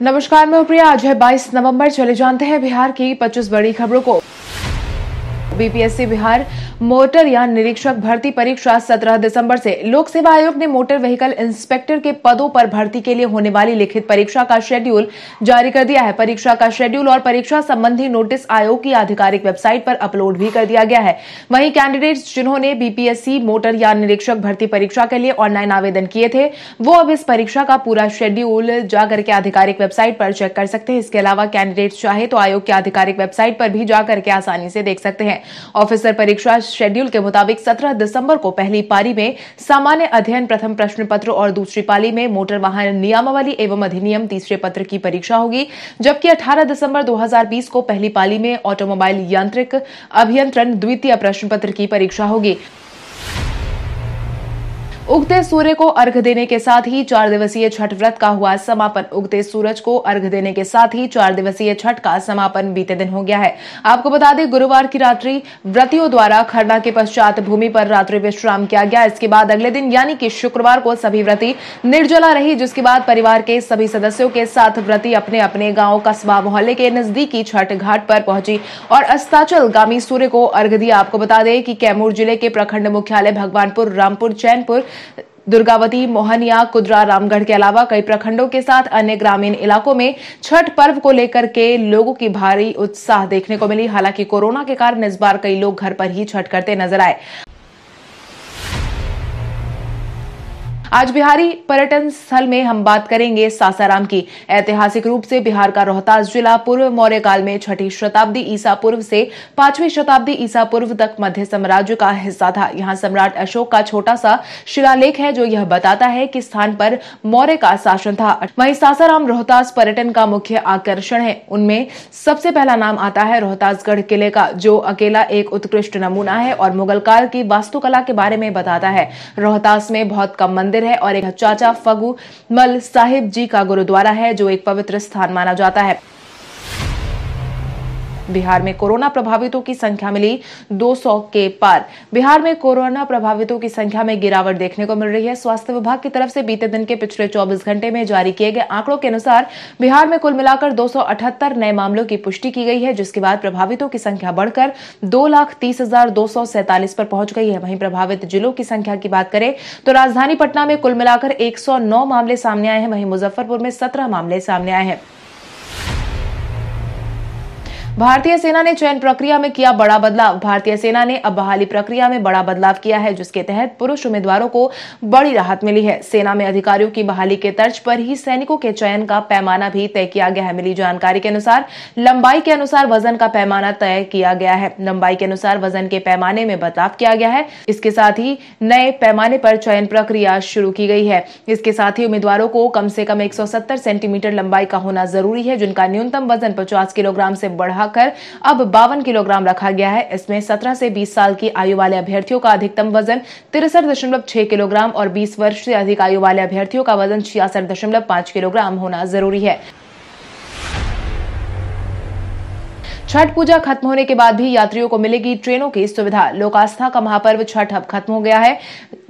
नमस्कार, मैं प्रिया। आज है 22 नवंबर चले जानते हैं बिहार की 25 बड़ी खबरों को। बीपीएससी बिहार मोटर यान निरीक्षक भर्ती परीक्षा 17 दिसंबर से। लोक सेवा आयोग ने मोटर व्हीकल इंस्पेक्टर के पदों पर भर्ती के लिए होने वाली लिखित परीक्षा का शेड्यूल जारी कर दिया है। परीक्षा का शेड्यूल और परीक्षा संबंधी नोटिस आयोग की आधिकारिक वेबसाइट पर अपलोड भी कर दिया गया है। वहीं कैंडिडेट्स जिन्होंने बीपीएससी मोटर यान निरीक्षक भर्ती परीक्षा के लिए ऑनलाइन आवेदन किए थे, वो अब इस परीक्षा का पूरा शेड्यूल जाकर के आधिकारिक वेबसाइट पर चेक कर सकते हैं। इसके अलावा कैंडिडेट चाहे तो आयोग की आधिकारिक वेबसाइट पर भी जाकर के आसानी से देख सकते हैं। ऑफिसर परीक्षा शेड्यूल के मुताबिक 17 दिसंबर को पहली पारी में सामान्य अध्ययन, प्रथम प्रश्न पत्र और दूसरी पाली में मोटर वाहन नियमावली एवं अधिनियम तीसरे पत्र की परीक्षा होगी, जबकि 18 दिसंबर 2020 को पहली पाली में ऑटोमोबाइल यांत्रिक अभियंत्रण द्वितीय प्रश्न पत्र की परीक्षा होगी। उगते सूर्य को अर्घ देने के साथ ही चार दिवसीय छठ व्रत का हुआ समापन। उगते सूरज को अर्घ देने के साथ ही चार दिवसीय छठ का समापन बीते दिन हो गया है। आपको बता दें, गुरुवार की रात्रि व्रतियों द्वारा खरना के पश्चात भूमि पर रात्रि विश्राम किया गया। इसके बाद अगले दिन, यानी कि शुक्रवार को सभी व्रती निर्जला रही, जिसके बाद परिवार के सभी सदस्यों के साथ व्रती अपने अपने गाँव कस्बा मोहल्ले के नजदीकी छठ घाट पर पहुँची और अस्ताचल गामी सूर्य को अर्घ दिया। आपको बता दें कि कैमूर ज़िले के प्रखंड मुख्यालय भगवानपुर, रामपुर, चैनपुर दुर्गावती, मोहनिया, कुदरा, रामगढ़ के अलावा कई प्रखंडों के साथ अन्य ग्रामीण इलाकों में छठ पर्व को लेकर के लोगों की भारी उत्साह देखने को मिली। हालाँकि कोरोना के कारण इस बार कई लोग घर पर ही छठ करते नज़र आए। आज बिहारी पर्यटन स्थल में हम बात करेंगे सासाराम की। ऐतिहासिक रूप से बिहार का रोहतास जिला पूर्व मौर्य काल में छठी शताब्दी ईसा पूर्व से पांचवी शताब्दी ईसा पूर्व तक मध्य साम्राज्य का हिस्सा था। यहाँ सम्राट अशोक का छोटा सा शिलालेख है जो यह बताता है कि स्थान पर मौर्य का शासन था। वही सासाराम रोहतास पर्यटन का मुख्य आकर्षण है। उनमें सबसे पहला नाम आता है रोहतासगढ़ किले का, जो अकेला एक उत्कृष्ट नमूना है और मुगल काल की वास्तुकला के बारे में बताता है। रोहतास में बहुत कम मंदिर मंदिर है और एक चाचा फगू मल साहिब जी का गुरुद्वारा है, जो एक पवित्र स्थान माना जाता है। बिहार में कोरोना प्रभावितों की संख्या मिली 200 के पार। बिहार में कोरोना प्रभावितों की संख्या में गिरावट देखने को मिल रही है। स्वास्थ्य विभाग की तरफ़ से बीते दिन के पिछले 24 घंटे में जारी किए गए आंकड़ों के अनुसार बिहार में कुल मिलाकर दो सौ अठहत्तर नए मामलों की पुष्टि की गई है, जिसके बाद प्रभावितों की संख्या बढ़कर दो लाख तीस हज़ार दो सौ सैतालीस पर पहुँच गई है। वहीं प्रभावित जिलों की संख्या की बात करें तो राजधानी पटना में कुल मिलाकर एक सौ नौ मामले सामने आए हैं। वहीं मुजफ्फरपुर में सत्रह मामले सामने आए हैं। भारतीय सेना ने चयन प्रक्रिया में किया बड़ा बदलाव। भारतीय सेना ने अब बहाली प्रक्रिया में बड़ा बदलाव किया है, जिसके तहत पुरुष उम्मीदवारों को बड़ी राहत मिली है। सेना में अधिकारियों की बहाली के तर्ज पर ही सैनिकों के चयन का पैमाना भी तय किया गया है। मिली जानकारी के अनुसार, लंबाई के अनुसार वज़न का पैमाना तय किया गया है। लंबाई के अनुसार वज़न के पैमाने में बदलाव किया गया है। इसके साथ ही नए पैमाने पर चयन प्रक्रिया शुरू की गई है। इसके साथ ही उम्मीदवारों को कम से कम एक सौ सत्तर सेंटीमीटर लंबाई का होना ज़रूरी है, जिनका न्यूनतम वज़न पचास किलोग्राम से बढ़ा बढ़ाकर अब बावन किलोग्राम रखा गया है। इसमें 17 से 20 साल की आयु वाले अभ्यर्थियों का अधिकतम वज़न तिरसठ किलोग्राम और 20 वर्ष से अधिक आयु वाले अभ्यर्थियों का वज़न छियासठ किलोग्राम होना ज़रूरी है। छठ पूजा खत्म होने के बाद भी यात्रियों को मिलेगी ट्रेनों की सुविधा। लोक आस्था का महापर्व छठ अब खत्म हो गया है,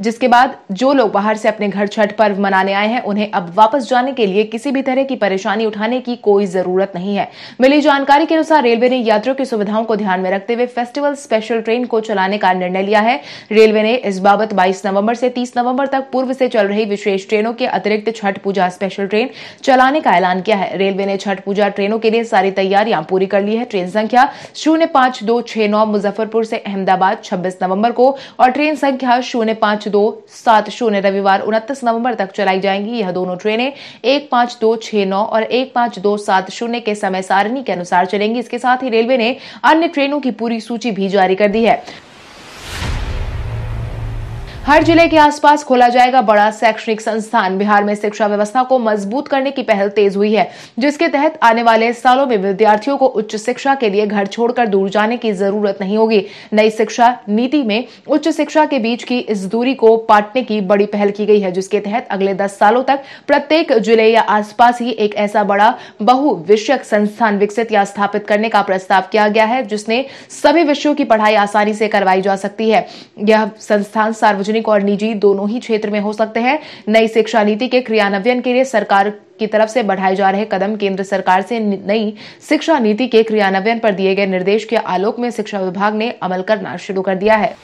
जिसके बाद जो लोग बाहर से अपने घर छठ पर्व मनाने आए हैं, उन्हें अब वापस जाने के लिए किसी भी तरह की परेशानी उठाने की कोई ज़रूरत नहीं है। मिली जानकारी के अनुसार रेलवे ने यात्रियों की सुविधाओं को ध्यान में रखते हुए फेस्टिवल स्पेशल ट्रेन को चलाने का निर्णय लिया है। रेलवे ने इस बाबत बाईस नवंबर से तीस नवंबर तक पूर्व से चल रही विशेष ट्रेनों के अतिरिक्त छठ पूजा स्पेशल ट्रेन चलाने का ऐलान किया है। रेलवे ने छठ पूजा ट्रेनों के लिए सारी तैयारियाँ पूरी कर ली है। ट्रेन ट्रेन संख्या शून्य पाँच दो छह नौ, मुजफ्फरपुर से अहमदाबाद 26 नवंबर को और ट्रेन संख्या शून्य पाँच दो सात शून्य रविवार उनतीस नवंबर तक चलाई जाएँगी। यह दोनों ट्रेनें एक पाँच दो छह नौ और एक पाँच दो सात शून्य के समय सारणी के अनुसार चलेंगी। इसके साथ ही रेलवे ने अन्य ट्रेनों की पूरी सूची भी जारी कर दी है। हर ज़िले के आसपास खोला जाएगा बड़ा शैक्षणिक संस्थान। बिहार में शिक्षा व्यवस्था को मज़बूत करने की पहल तेज हुई है, जिसके तहत आने वाले सालों में विद्यार्थियों को उच्च शिक्षा के लिए घर छोड़कर दूर जाने की ज़रूरत नहीं होगी। नई शिक्षा नीति में उच्च शिक्षा के बीच की इस दूरी को पाटने की बड़ी पहल की गई है, जिसके तहत अगले दस सालों तक प्रत्येक ज़िले या आसपास ही एक ऐसा बड़ा बहु विषयक संस्थान विकसित या स्थापित करने का प्रस्ताव किया गया है, जिसने सभी विषयों की पढ़ाई आसानी से करवाई जा सकती है। यह संस्थान सार्वजनिक सार्वजनिक और निजी दोनों ही क्षेत्र में हो सकते हैं। नई शिक्षा नीति के क्रियान्वयन के लिए सरकार की तरफ़ से बढ़ाए जा रहे कदम केंद्र सरकार से नई शिक्षा नीति के क्रियान्वयन पर दिए गए निर्देश के आलोक में शिक्षा विभाग ने अमल करना शुरू कर दिया है।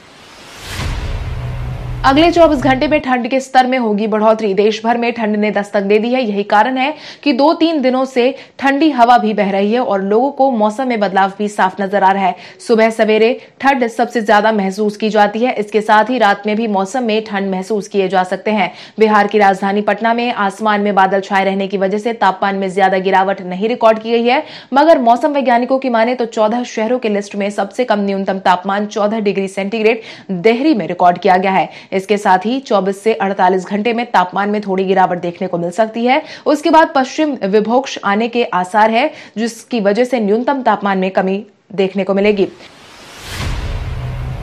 अगले 24 घंटे में ठंड के स्तर में होगी बढ़ोतरी। देश भर में ठंड ने दस्तक दे दी है। यही कारण है कि दो तीन दिनों से ठंडी हवा भी बह रही है और लोगों को मौसम में बदलाव भी साफ़ नज़र आ रहा है। सुबह सवेरे ठंड सबसे ज़्यादा महसूस की जाती है। इसके साथ ही रात में भी मौसम में ठंड महसूस किए जा सकते हैं। बिहार की राजधानी पटना में आसमान में बादल छाए रहने की वजह से तापमान में ज़्यादा गिरावट नहीं रिकॉर्ड की गई है। मगर मौसम वैज्ञानिकों की माने तो चौदह शहरों के लिस्ट में सबसे कम न्यूनतम तापमान चौदह डिग्री सेंटीग्रेड देहरी में रिकॉर्ड किया गया है। इसके साथ ही 24 से 48 घंटे में तापमान में थोड़ी गिरावट देखने को मिल सकती है। उसके बाद पश्चिम विभोक्ष आने के आसार है, जिसकी वजह से न्यूनतम तापमान में कमी देखने को मिलेगी।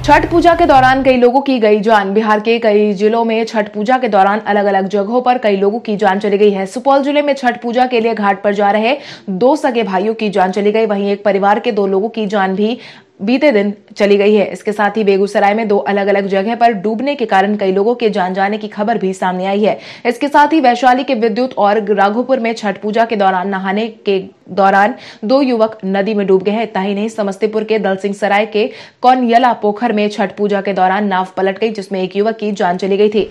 छठ पूजा के दौरान कई लोगों की गई जान। बिहार के कई जिलों में छठ पूजा के दौरान अलग अलग जगहों पर कई लोगों की जान चली गई है। सुपौल ज़िले में छठ पूजा के लिए घाट पर जा रहे दो सगे भाइयों की जान चली गई। वहीं एक परिवार के दो लोगों की जान भी बीते दिन चली गई है। इसके साथ ही बेगूसराय में दो अलग अलग जगह पर डूबने के कारण कई लोगों के जान जाने की खबर भी सामने आई है। इसके साथ ही वैशाली के विद्युत और राघोपुर में छठ पूजा के दौरान नहाने के दौरान दो युवक नदी में डूब गए हैं। इतना ही नहीं, समस्तीपुर के दल सिंह सराय के कौनयला पोखर में छठ पूजा के दौरान नाव पलट गई, जिसमें एक युवक की जान चली गई थी।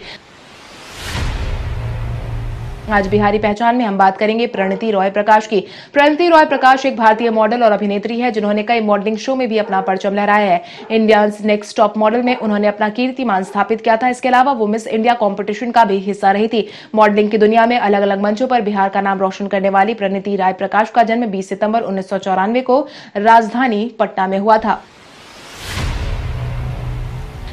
आज बिहारी पहचान में हम बात करेंगे प्रणति रॉय प्रकाश की। प्रणति रॉय प्रकाश एक भारतीय मॉडल और अभिनेत्री है, जिन्होंने कई मॉडलिंग शो में भी अपना परचम लहराया है। इंडिया नेक्स्ट टॉप मॉडल में उन्होंने अपना कीर्तिमान स्थापित किया था। इसके अलावा वो मिस इंडिया कॉम्पिटिशन का भी हिस्सा रही थी। मॉडलिंग की दुनिया में अलग अलग मंचों पर बिहार का नाम रोशन करने वाली प्रणति राय प्रकाश का जन्म बीस सितंबर उन्नीस सौ चौरानवे को राजधानी पटना में हुआ था।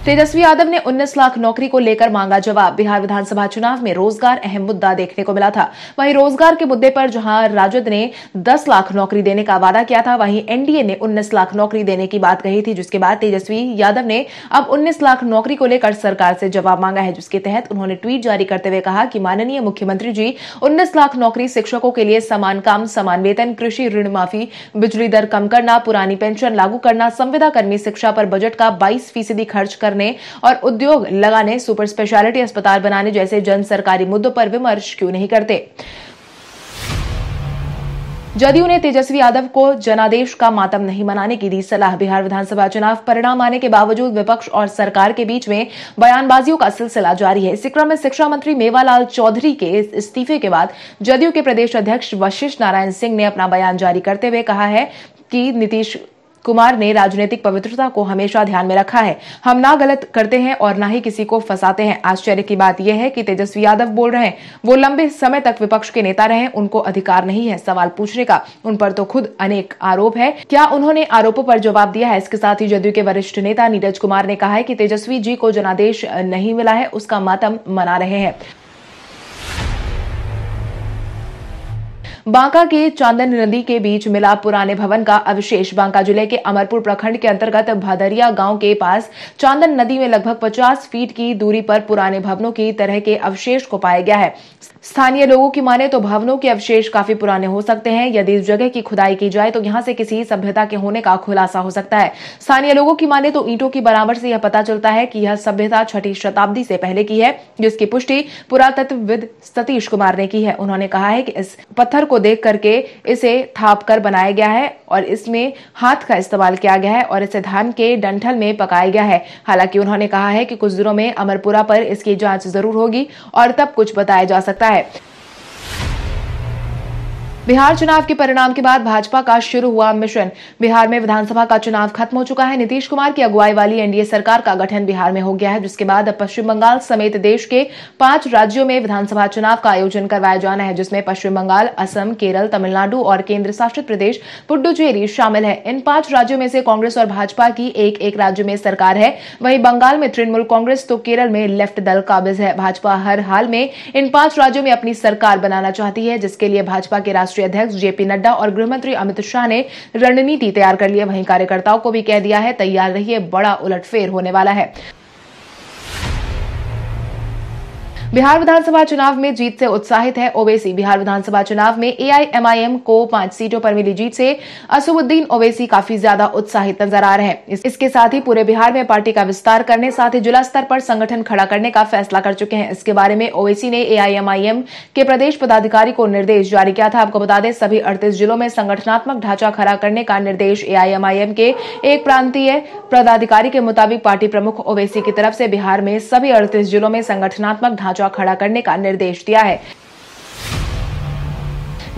तेजस्वी यादव ने 19 लाख नौकरी को लेकर मांगा जवाब। बिहार विधानसभा चुनाव में रोज़गार अहम मुद्दा देखने को मिला था। वहीं रोज़गार के मुद्दे पर जहाँ राजद ने 10 लाख नौकरी देने का वादा किया था, वहीं एनडीए ने 19 लाख नौकरी देने की बात कही थी, जिसके बाद तेजस्वी यादव ने अब 19 लाख नौकरी को लेकर सरकार से जवाब मांगा है, जिसके तहत उन्होंने ट्वीट जारी करते हुए कहा कि माननीय मुख्यमंत्री जी, उन्नीस लाख नौकरी शिक्षकों के लिए समान काम, समान वेतन, कृषि ऋण माफ़ी, बिजली दर कम करना, पुरानी पेंशन लागू करना, संविदा कर्मी शिक्षा पर बजट का बाईस फ़ीसदी खर्च करना करने और उद्योग लगाने सुपर स्पेशलिटी अस्पताल बनाने जैसे जन सरकारी मुद्दों पर विमर्श क्यों नहीं करते? जदयू ने तेजस्वी यादव को जनादेश का मातम नहीं मनाने की दी सलाह। बिहार विधानसभा चुनाव परिणाम आने के बावजूद विपक्ष और सरकार के बीच में बयानबाजियों का सिलसिला जारी है। इसी क्रम में शिक्षा मंत्री मेवालाल चौधरी के इस्तीफे के बाद जदयू के प्रदेश अध्यक्ष वशिष्ठ नारायण सिंह ने अपना बयान जारी करते हुए कहा है कि नीतीश कुमार ने राजनीतिक पवित्रता को हमेशा ध्यान में रखा है। हम ना गलत करते हैं और ना ही किसी को फंसाते हैं। आश्चर्य की बात यह है कि तेजस्वी यादव बोल रहे हैं, वो लंबे समय तक विपक्ष के नेता रहे, उनको अधिकार नहीं है सवाल पूछने का। उन पर तो खुद अनेक आरोप है। क्या उन्होंने आरोपों पर जवाब दिया है? इसके साथ ही जदयू के वरिष्ठ नेता नीरज कुमार ने कहा है कि तेजस्वी जी को जनादेश नहीं मिला है, उसका मातम मना रहे हैं। बांका के चांदन नदी के बीच मिला पुराने भवन का अवशेष। बांका ज़िले के अमरपुर प्रखंड के अंतर्गत भादरिया गाँव के पास चांदन नदी में लगभग 50 फीट की दूरी पर पुराने भवनों की तरह के अवशेष को पाया गया है। स्थानीय लोगों की माने तो भवनों के अवशेष काफ़ी पुराने हो सकते हैं। यदि इस जगह की खुदाई की जाए तो यहाँ से किसी सभ्यता के होने का खुलासा हो सकता है। स्थानीय लोगों की माने तो ईंटों की बराबर से यह पता चलता है कि यह सभ्यता छठी शताब्दी से पहले की है, जिसकी पुष्टि पुरातत्वविद सतीश कुमार ने की है। उन्होंने कहा है कि इस पत्थर को देख करके इसे थाप कर बनाया गया है और इसमें हाथ का इस्तेमाल किया गया है और इसे धान के डंठल में पकाया गया है। हालाँकि उन्होंने कहा है कि कुछ दिनों में अमरपुरा पर इसकी जाँच ज़रूर होगी और तब कुछ बताया जा सकता है। é. बिहार चुनाव के परिणाम के बाद भाजपा का शुरू हुआ मिशन बिहार में विधानसभा का चुनाव खत्म हो चुका है। नीतीश कुमार की अगुवाई वाली एनडीए सरकार का गठन बिहार में हो गया है, जिसके बाद अब पश्चिम बंगाल समेत देश के पाँच राज्यों में विधानसभा चुनाव का आयोजन करवाया जाना है, जिसमें पश्चिम बंगाल, असम, केरल, तमिलनाडु और केंद्र शासित प्रदेश पुडुचेरी शामिल है। इन पाँच राज्यों में से कांग्रेस और भाजपा की एक एक राज्य में सरकार है। वहीं बंगाल में तृणमूल कांग्रेस तो केरल में लेफ़्ट दल काबिज है। भाजपा हर हाल में इन पाँच राज्यों में अपनी सरकार बनाना चाहती है, जिसके लिए भाजपा के राष्ट्रीय राष्ट्रीय अध्यक्ष जेपी नड्डा और गृहमंत्री अमित शाह ने रणनीति तैयार कर ली है। वहीं कार्यकर्ताओं को भी कह दिया है, तैयार रहिए, बड़ा उलटफेर होने वाला है। बिहार विधानसभा चुनाव में जीत से उत्साहित है ओवैसी। बिहार विधानसभा चुनाव में एआईएमआईएम को पाँच सीटों पर मिली जीत से असुद्दीन ओवैसी काफ़ी ज़्यादा उत्साहित नज़र आ रहे हैं। इसके साथ ही पूरे बिहार में पार्टी का विस्तार करने, साथ ही जिला स्तर पर संगठन खड़ा करने का फैसला कर चुके हैं। इसके बारे में ओवैसी ने एआईएमआईएम के प्रदेश पदाधिकारी को निर्देश जारी किया था। आपको बता दें, सभी अड़तीस जिलों में संगठनात्मक ढांचा खड़ा करने का निर्देश एआईएमआईएम के एक प्रांतीय पदाधिकारी के मुताबिक पार्टी प्रमुख ओवैसी की तरफ़ से बिहार में सभी अड़तीस जिलों में संगठनात्मक ढांचा ढांचा खड़ा करने का निर्देश दिया है।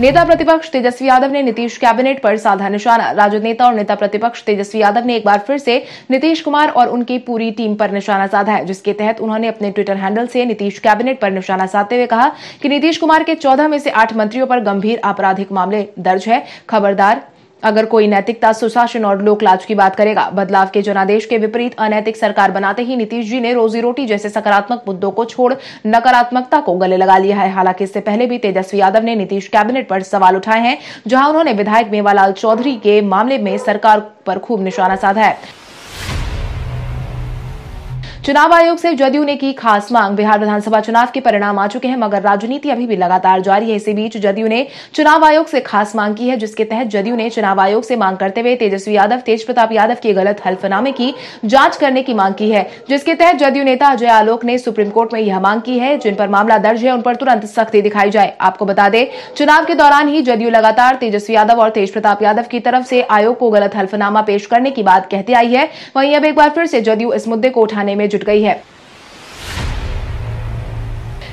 नेता प्रतिपक्ष तेजस्वी यादव ने नीतीश कैबिनेट पर साधा निशाना। राजद नेता और नेता प्रतिपक्ष तेजस्वी यादव ने एक बार फिर से नीतीश कुमार और उनकी पूरी टीम पर निशाना साधा है, जिसके तहत उन्होंने अपने ट्विटर हैंडल से नीतीश कैबिनेट पर निशाना साधते हुए कहा कि नीतीश कुमार के चौदह में से आठ मंत्रियों पर गंभीर आपराधिक मामले दर्ज है। खबरदार अगर कोई नैतिकता, सुशासन और लोकलाज की बात करेगा, बदलाव के जनादेश के विपरीत अनैतिक सरकार बनाते ही नीतीश जी ने रोजी रोटी जैसे सकारात्मक मुद्दों को छोड़ नकारात्मकता को गले लगा लिया है। हालाँकि इससे पहले भी तेजस्वी यादव ने नीतीश कैबिनेट पर सवाल उठाए हैं, जहाँ उन्होंने विधायक मेवालाल चौधरी के मामले में सरकार पर खूब निशाना साधा है। चुनाव आयोग से जदयू ने की खास मांग। बिहार विधानसभा चुनाव के परिणाम आ चुके हैं, मगर राजनीति अभी भी लगातार जारी है। इसी बीच जदयू ने चुनाव आयोग से खास मांग की है, जिसके तहत जदयू ने चुनाव आयोग से मांग करते हुए तेजस्वी यादव तेज प्रताप यादव के गलत हल्फनामे की जाँच करने की मांग की है। जिसके तहत जदयू नेता अजय आलोक ने सुप्रीम कोर्ट में यह मांग की है, जिन पर मामला दर्ज है, उन पर तुरंत सख्ती दिखाई जाए। आपको बता दें, चुनाव के दौरान ही जदयू लगातार तेजस्वी यादव और तेज प्रताप यादव की तरफ़ से आयोग को गलत हल्फनामा पेश करने की बात कहती आई है। वहीं अब एक बार फिर से जदयू इस मुद्दे को उठाने में जुट गई है।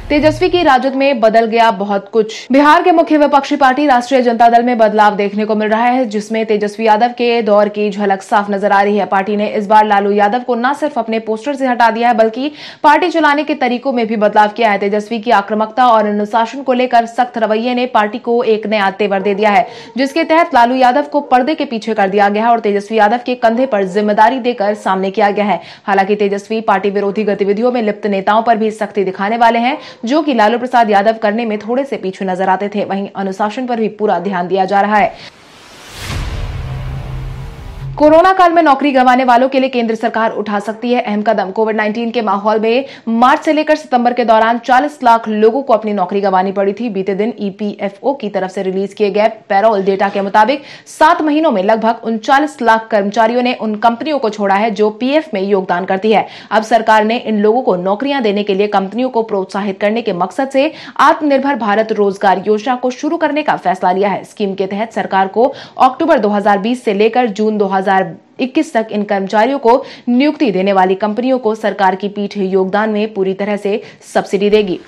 तेजस्वी की राजद में बदल गया बहुत कुछ। बिहार के मुख्य विपक्षी पार्टी राष्ट्रीय जनता दल में बदलाव देखने को मिल रहा है, जिसमें तेजस्वी यादव के दौर की झलक साफ़ नज़र आ रही है। पार्टी ने इस बार लालू यादव को न सिर्फ़ अपने पोस्टर से हटा दिया है, बल्कि पार्टी चलाने के तरीकों में भी बदलाव किया है। तेजस्वी की आक्रामकता और अनुशासन को लेकर सख्त रवैये ने पार्टी को एक नया तेवर दे दिया है, जिसके तहत लालू यादव को पर्दे के पीछे कर दिया गया है और तेजस्वी यादव के कंधे पर ज़िम्मेदारी देकर सामने किया गया है। हालाँकि तेजस्वी पार्टी विरोधी गतिविधियों में लिप्त नेताओं पर भी सख्ती दिखाने वाले हैं। जो कि लालू प्रसाद यादव करने में थोड़े से पीछे नज़र आते थे। वहीं अनुशासन पर भी पूरा ध्यान दिया जा रहा है। कोरोना काल में नौकरी गंवाने वालों के लिए केंद्र सरकार उठा सकती है अहम कदम। कोविड 19 के माहौल में मार्च से लेकर सितंबर के दौरान 40 लाख लोगों को अपनी नौकरी गंवानी पड़ी थी। बीते दिन ईपीएफओ की तरफ़ से रिलीज़ किए गए पैरोल डेटा के मुताबिक सात महीनों में लगभग उनचालीस लाख कर्मचारियों ने उन कंपनियों को छोड़ा है जो पीएफ में योगदान करती है। अब सरकार ने इन लोगों को नौकरियाँ देने के लिए कंपनियों को प्रोत्साहित करने के मकसद से आत्मनिर्भर भारत रोज़गार योजना को शुरू करने का फैसला लिया है। स्कीम के तहत सरकार को अक्टूबर 2020 से लेकर जून 2000 2021 तक इन कर्मचारियों को नियुक्ति देने वाली कंपनियों को सरकार की पीठ योगदान में पूरी तरह से सब्सिडी देगी।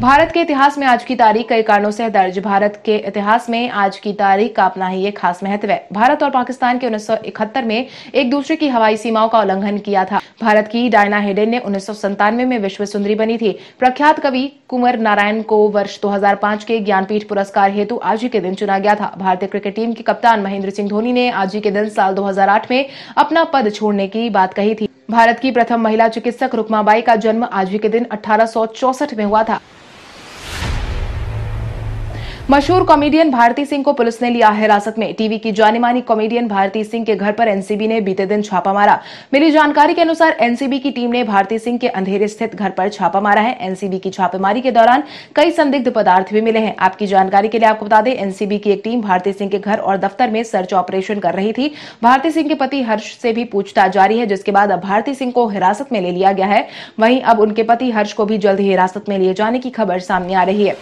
भारत के इतिहास में आज की तारीख कई कारणों से दर्ज। भारत के इतिहास में आज की तारीख का अपना ही एक खास महत्व है। भारत और पाकिस्तान के उन्नीस सौ इकहत्तर में एक दूसरे की हवाई सीमाओं का उल्लंघन किया था। भारत की डायना हेडेन ने उन्नीस में विश्व सुंदरी बनी थी। प्रख्यात कवि कुंवर नारायण को वर्ष 2005 के ज्ञानपीठ पुरस्कार हेतु आज ही के दिन चुना गया था। भारतीय क्रिकेट टीम के कप्तान महेंद्र सिंह धोनी ने आज ही के दिन साल 2008 में अपना पद छोड़ने की बात कही थी। भारत की प्रथम महिला चिकित्सक रुकमाबाई का जन्म आज ही के दिन अठारह में हुआ था। मशहूर कॉमेडियन भारती सिंह को पुलिस ने लिया हिरासत में। टीवी की जानी मानी कॉमेडियन भारती सिंह के घर पर एनसीबी ने बीते दिन छापा मारा। मिली जानकारी के अनुसार एनसीबी की टीम ने भारती सिंह के अंधेरे स्थित घर पर छापा मारा है। एनसीबी की छापेमारी के दौरान कई संदिग्ध पदार्थ भी मिले हैं। आपकी जानकारी के लिए आपको बता दें, एनसीबी की एक टीम भारती सिंह के घर और दफ्तर में सर्च ऑपरेशन कर रही थी। भारती सिंह के पति हर्ष से भी पूछताछ जारी है, जिसके बाद अब भारती सिंह को हिरासत में ले लिया गया है। वहीं अब उनके पति हर्ष को भी जल्द हिरासत में लिए जाने की खबर सामने आ रही है।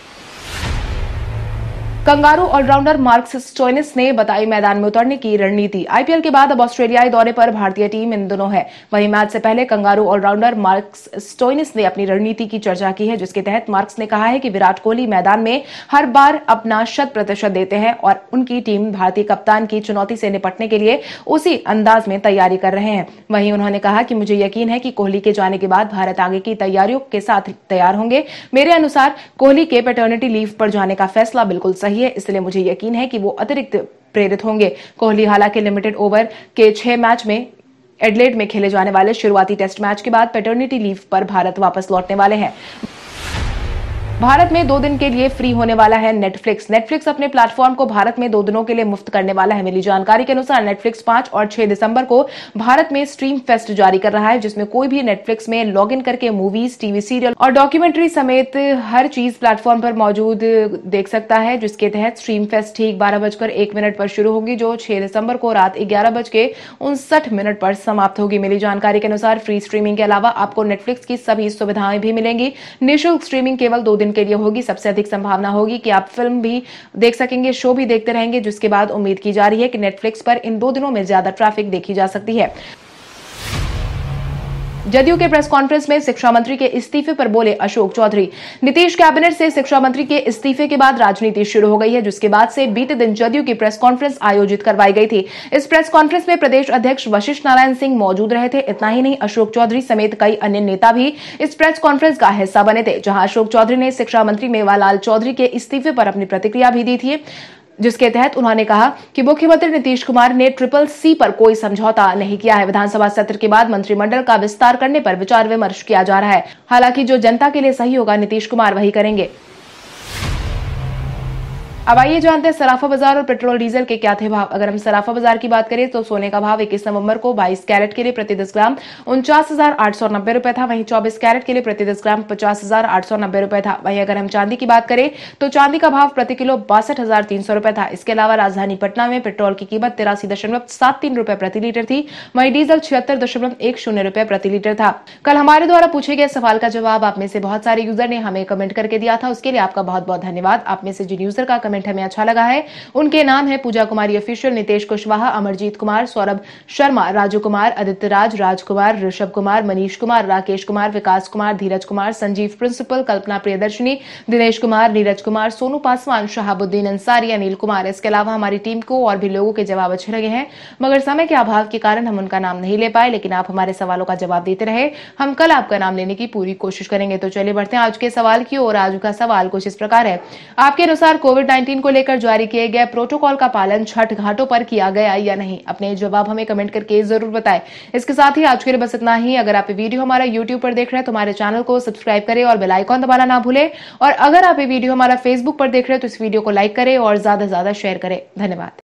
कंगारू ऑलराउंडर मार्क्स स्टोइनिस ने बताई मैदान में उतरने की रणनीति। आईपीएल के बाद अब ऑस्ट्रेलियाई दौरे पर भारतीय टीम इन दोनों है। वहीं मैच से पहले कंगारू ऑलराउंडर मार्क्स स्टोइनिस ने अपनी रणनीति की चर्चा की है, जिसके तहत मार्क्स ने कहा है कि विराट कोहली मैदान में हर बार अपना शत प्रतिशत देते हैं और उनकी टीम भारतीय कप्तान की चुनौती से निपटने के लिए उसी अंदाज में तैयारी कर रहे हैं। वहीं उन्होंने कहा कि मुझे यकीन है कि कोहली के जाने के बाद भारत आगे की तैयारियों के साथ तैयार होंगे। मेरे अनुसार कोहली के पेटर्निटी लीव पर जाने का फैसला बिल्कुल सही है इसलिए मुझे यकीन है कि वो अतिरिक्त प्रेरित होंगे। कोहली हालाँकि लिमिटेड ओवर के छह मैच में एडलेड में खेले जाने वाले शुरुआती टेस्ट मैच के बाद पेटर्निटी लीव पर भारत वापस लौटने वाले हैं। भारत में दो दिन के लिए फ्री होने वाला है नेटफ्लिक्स नेटफ्लिक्स अपने प्लेटफॉर्म को भारत में दो दिनों के लिए मुफ़्त करने वाला है। मिली जानकारी के अनुसार नेटफ्लिक्स पाँच और छह दिसंबर को भारत में स्ट्रीम फेस्ट जारी कर रहा है, जिसमें कोई भी नेटफ्लिक्स में लॉग इन करके मूवीज़ टीवी सीरियल और डॉक्यूमेंट्री समेत हर चीज़ प्लेटफॉर्म पर मौजूद देख सकता है, जिसके तहत स्ट्रीम फेस्ट ठीक बारह बजकर एक मिनट पर शुरू होगी, जो छह दिसंबर को रात ग्यारह बज के उनसठ मिनट पर समाप्त होगी। मिली जानकारी के अनुसार फ्री स्ट्रीमिंग के अलावा आपको नेटफ्लिक्स की सभी सुविधाएँ भी मिलेंगी। निःशुल्क स्ट्रीमिंग केवल दो दिन के लिए होगी। सबसे अधिक संभावना होगी कि आप फ़िल्म भी देख सकेंगे, शो भी देखते रहेंगे, जिसके बाद उम्मीद की जा रही है कि नेटफ्लिक्स पर इन दो दिनों में ज़्यादा ट्रैफ़िक देखी जा सकती है। जदयू के प्रेस कॉन्फ्रेंस में शिक्षा मंत्री के इस्तीफे पर बोले अशोक चौधरी। नीतीश कैबिनेट से शिक्षा मंत्री के इस्तीफे के बाद राजनीति शुरू हो गई है, जिसके बाद से बीते दिन जदयू की प्रेस कॉन्फ्रेंस आयोजित करवाई गई थी। इस प्रेस कॉन्फ्रेंस में प्रदेश अध्यक्ष वशिष्ठ नारायण सिंह मौजूद रहे थे। इतना ही नहीं, अशोक चौधरी समेत कई अन्य नेता भी इस प्रेस कॉन्फ्रेंस का हिस्सा बने थे, जहाँ अशोक चौधरी ने शिक्षा मंत्री मेवालाल चौधरी के इस्तीफे पर अपनी प्रतिक्रिया भी दी थी। जिसके तहत उन्होंने कहा कि मुख्यमंत्री नीतीश कुमार ने ट्रिपल सी पर कोई समझौता नहीं किया है। विधानसभा सत्र के बाद मंत्रिमंडल का विस्तार करने पर विचार विमर्श किया जा रहा है। हालाँकि जो जनता के लिए सही होगा, नीतीश कुमार वही करेंगे। अब आइए जानते हैं सराफा बाज़ार और पेट्रोल डीजल के क्या थे भाव। अगर हम सराफा बाज़ार की बात करें तो सोने का भाव इक्कीस नवंबर को 22 कैरेट के लिए प्रति दस ग्राम उनचास रुपए था। वहीं 24 कैरेट के लिए प्रति दस ग्राम पचास रुपए था। वहीं अगर हम चांदी की बात करें तो चांदी का भाव प्रति किलो बासठ रुपए था। इसके अलावा राजधानी पटना में पेट्रोल की कीमत तिरासी रुपए प्रति लीटर थी। वहीं डीजल छिहत्तर रुपए प्रति लीटर था। कल हमारे द्वारा पूछे गए सवाल का जवाब आप में से बहुत सारे यूज़र ने हमें कमेंट करके दिया था। उसके लिए आपका बहुत बहुत धन्यवाद। आप में से जिन यूज़र का कमेंट हमें अच्छा लगा है। उनके नाम है पूजा कुमारी ऑफिशियल नितेश कुशवाहा, अमरजीत कुमार, सौरभ शर्मा, राजू कुमार, आदित्य राज राजकुमार ऋषभ कुमार, मनीष कुमार, राकेश कुमार, विकास कुमार, धीरज कुमार, संजीव प्रिंसिपल, कल्पना प्रियदर्शनी, दिनेश कुमार, नीरज कुमार, सोनू पासवान, शहाबुद्दीन अंसारी, अनिल कुमार। इसके अलावा हमारी टीम को और भी लोगों के जवाब अच्छे लगे हैं। मगर समय के अभाव के कारण हम उनका नाम नहीं ले पाए, लेकिन आप हमारे सवालों का जवाब देते रहे। हम कल आपका नाम लेने की पूरी कोशिश करेंगे। तो चलिए बढ़ते हैं आज के सवाल की और आज का सवाल कुछ इस प्रकार है। आपके अनुसार कोविड को लेकर जारी किए गए प्रोटोकॉल का पालन छठ घाटों पर किया गया या नहीं? अपने जवाब हमें कमेंट करके ज़रूर बताएँ। इसके साथ ही आज के लिए बस इतना ही। अगर आप वीडियो हमारा यूट्यूब पर देख रहे हैं तो हमारे चैनल को सब्सक्राइब करें और बेलाइकॉन दबाना ना भूले। और अगर आप ये वीडियो हमारा फेसबुक पर देख रहे हैं तो इस वीडियो को लाइक करें और ज़्यादा से ज़्यादा शेयर करें। धन्यवाद।